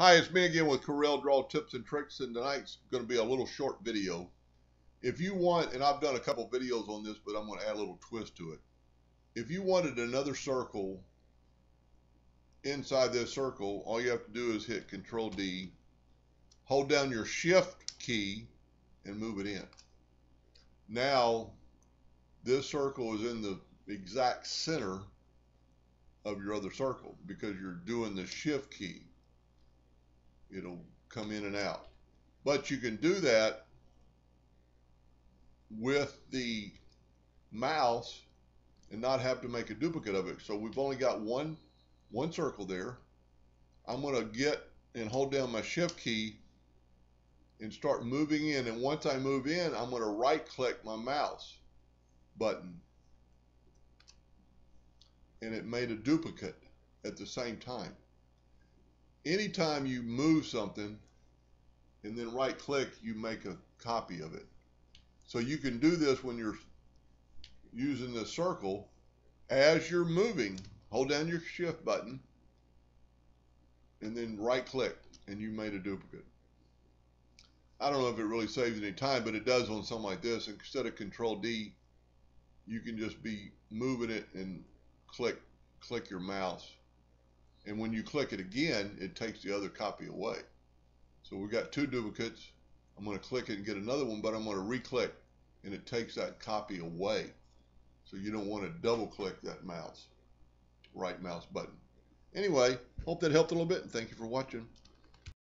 Hi, it's me again with Corel Draw Tips and Tricks, and tonight's going to be a little short video. If you want, and I've done a couple videos on this, but I'm going to add a little twist to it. If you wanted another circle inside this circle, all you have to do is hit Control D, hold down your Shift key, and move it in. Now, this circle is in the exact center of your other circle because you're doing the Shift key it'll come in and out. But you can do that with the mouse and not have to make a duplicate of it. So we've only got one one circle there. I'm going to get and hold down my shift key and start moving in and once I move in I'm going to right click my mouse button and it made a duplicate at the same time anytime you move something and then right click, you make a copy of it. So you can do this when you're using the circle as you're moving. Hold down your shift button and then right click and you made a duplicate. I don't know if it really saves any time, but it does on something like this. Instead of control D, you can just be moving it and click click your mouse and when you click it again, it takes the other copy away. So we've got two duplicates. I'm going to click it and get another one, but I'm going to re-click and it takes that copy away. So you don't want to double click that mouse, right mouse button. Anyway, hope that helped a little bit and thank you for watching.